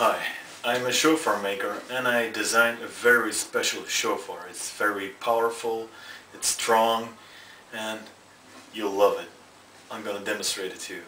Hi, I'm a shofar maker and I designed a very special shofar. It's very powerful, it's strong, and you'll love it. I'm gonna demonstrate it to you.